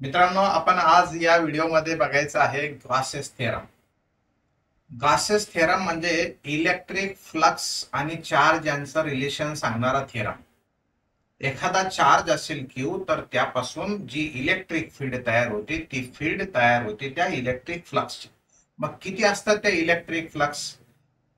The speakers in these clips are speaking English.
मित्रांनो आपण आज या व्हिडिओमध्ये बघायचं आहे ग्लासेस थेरम ग्लासेस थेरम म्हणजे इलेक्ट्रिक फ्लक्स आणि चार्ज यांचं रिलेशन सांगणारा थेरम एखादा चार्ज असेल क्यू तर त्यापासून जी इलेक्ट्रिक फील्ड तयार होते ती फील्ड तयार होते त्या इलेक्ट्रिक फ्लक्सची मग किती असतात त्या इलेक्ट्रिक फ्लक्स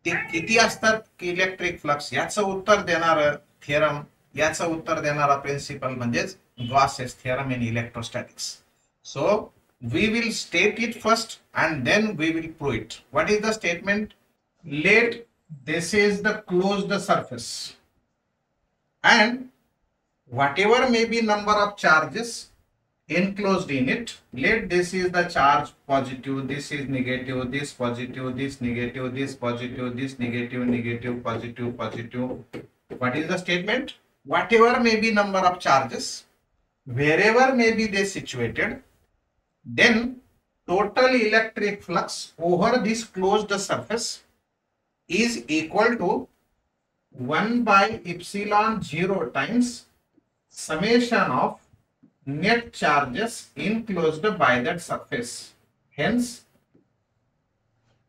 ते किती असतात इलेक्ट्रिक फ्लक्स याचं उत्तर देणार थेरम याचं उत्तर देणारा प्रिन्सिपल म्हणजेच Gauss's theorem in electrostatics. So we will state it first and then we will prove it. What is the statement? Let this is the closed surface and whatever may be number of charges enclosed in it, let this is the charge positive, this is negative, this positive, this negative, this positive, this negative, negative, positive, positive. What is the statement? Whatever may be number of charges, wherever may be they situated, then total electric flux over this closed surface is equal to 1 by epsilon 0 times summation of net charges enclosed by that surface. Hence,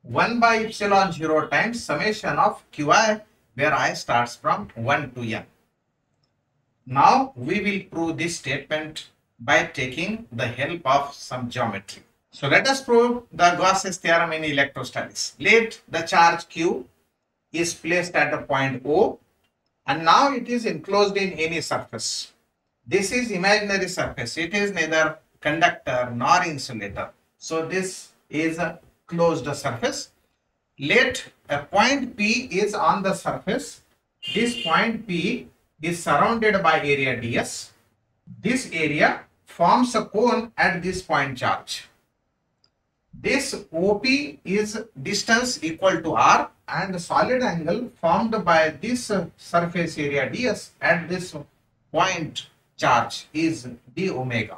1 by epsilon 0 times summation of qi where i starts from 1 to n. Now we will prove this statement by taking the help of some geometry. So let us prove the Gauss's theorem in electrostatics. Let the charge Q is placed at a point O and now it is enclosed in any surface. This is imaginary surface. It is neither conductor nor insulator. So this is a closed surface. Let a point P is on the surface. This point P is surrounded by area ds. This area forms a cone at this point charge. This OP is distance equal to R and the solid angle formed by this surface area ds at this point charge is d omega.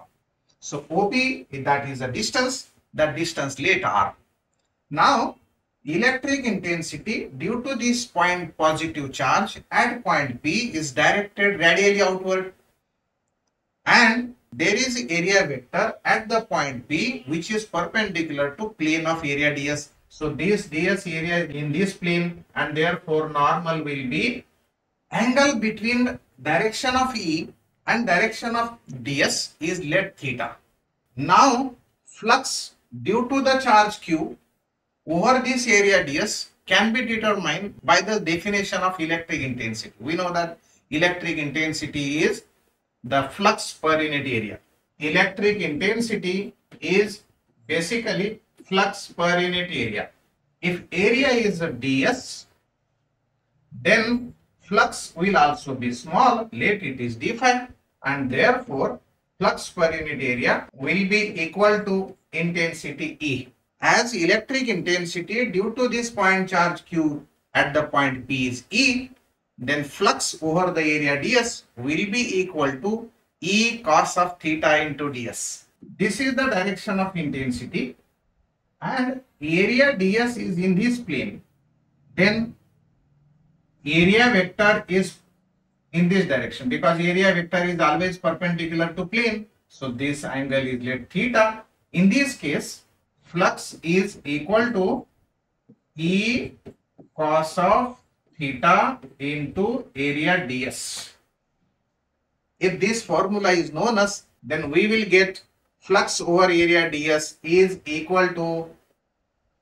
So OP that is a distance, that distance let R. Now electric intensity due to this point positive charge at point P is directed radially outward and there is area vector at the point P which is perpendicular to plane of area ds. So this ds area in this plane and therefore normal will be angle between direction of E and direction of ds is let theta. Now flux due to the charge q over this area ds can be determined by the definition of electric intensity. We know that electric intensity is the flux per unit area. Electric intensity is basically flux per unit area. If area is a ds, then flux will also be small, let it is d phi and therefore flux per unit area will be equal to intensity E as electric intensity due to this point charge q at the point P is E, then flux over the area ds will be equal to E cos of theta into ds. This is the direction of intensity and area ds is in this plane. Then area vector is in this direction because area vector is always perpendicular to plane. So this angle is let theta. In this case, flux is equal to E cos of theta into area ds. If this formula is known as, then we will get flux over area ds is equal to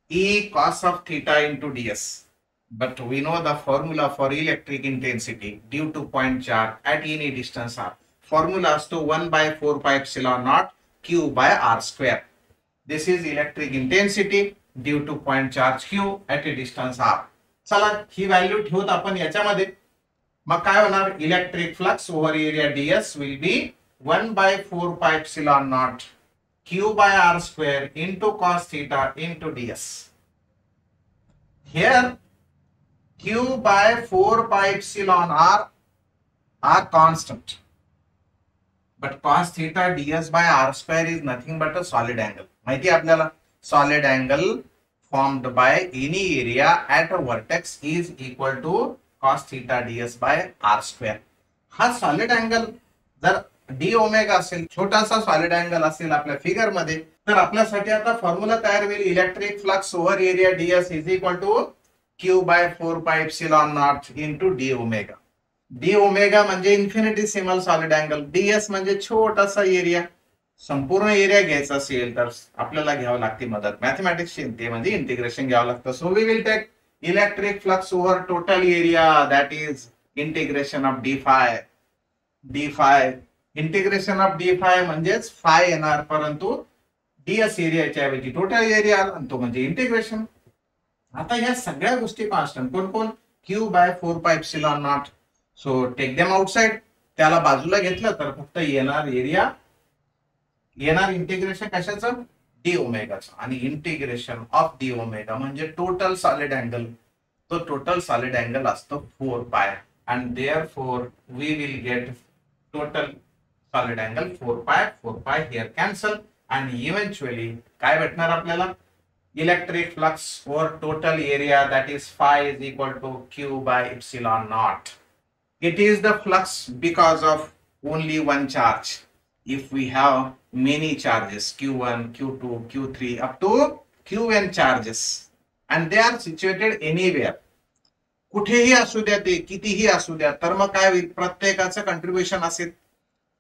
E cos of theta into ds. But we know the formula for electric intensity due to point charge at any distance r. Formula is to 1 by 4 pi epsilon naught q by r square. This is electric intensity due to point charge q at a distance r. चला, ही value ठेवत आपण याच्यामध्ये मग काय होणार electric flux over area ds will be one by four pi epsilon naught q by r square into cos theta into ds here q by 4 pi epsilon r are constant. But cos theta ds by r square is nothing but a solid angle महती है अपने solid angle formed by any area at a vertex is equal to cos theta ds by r square हा solid angle जर d omega छोटा सा solid angle अपने figure मध्य अपने फॉर्म्यूला तैयार हो electric flux over area ds is equal to q by four by epsilon naught into d omega d omega infinity similar solid angle ds म्हणजे छोटासा एरिया संपूर्ण एरिया घ्यायचा असेल तर आपल्याला घ्यावं लागते मदत. मॅथमॅटिक्सची ते म्हणजे इंटिग्रेशन घ्यावं लागतं. So we will take electric flux over total area that is integration of d phi d phi integration of d phi म्हणजेच फाय येणार. परंतु डीएस एरियाच्या ऐवजी टोटल एरिया तो म्हणजे इंटिग्रेशन आता या सगळ्या गोष्टी कॉन्स्टंट कोण कोण? Q by four pi epsilon naught so take them outside त्याला बाजूला घेतलं तर फक्त येणार एरिया येणार इंटिग्रेशन कशाचं? डी ओमेगाचं आणि इंटिग्रेशन ऑफ डी ओमेगा म्हणजे टोटल सॉलिड अँगल तो टोटल सॉलिड अँगल असतो four pi. And there four we will get total solid angle four pi. Four pi here cancel and eventually काय भेटणार आपल्याला? Electric flux over total area that is phi is equal to q by epsilon naught it is the flux because of only one charge if we have many charges q1 q2 q3 up to qn charges and they are situated anywhere. कुठेही असू द्या ते कितीही असू द्या तर मग काय होईल? प्रत्येकाचं कंट्रीब्युशन असेल.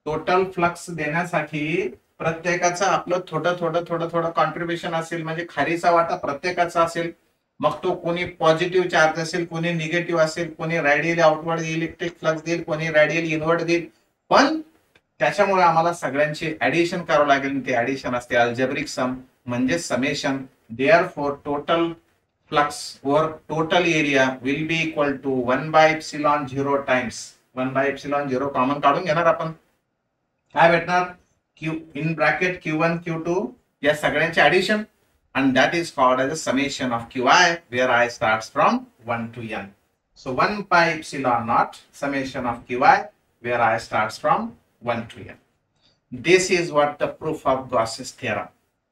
टोटल फ्लक्स देण्यासाठी प्रत्येकाचं आपलं थोडं थोडं थोडं थोडं कॉन्ट्रीब्युशन असेल. म्हणजे खारीचा वाटा प्रत्येकाचा असेल. मग तो कोणी पॉझिटिव्ह चार्ज असेल कोणी निगेटिव्ह असेल कोणी रॅडियल आउटवर्ड इलेक्ट्रिक फ्लक्स देईल कोणी रॅडियल इनवर्ड देईल. पण त्याच्यामुळे आम्हाला सगळ्यांची ऍडिशन करावं लागेल. ते ऍडिशन असते अल्जेब्रिक सम म्हणजे summation there for total flux over total area will be equal to one by epsilon zero times one by epsilon zero common काढून घेणार आपण. काय भेटणार? Q in bracket Q one Q two या सगळ्यांचे addition and that is called as a summation of qi where i starts from 1 to n so 1 pi epsilon naught summation of qi where i starts from 1 to n. This is what the proof of Gauss's theorem.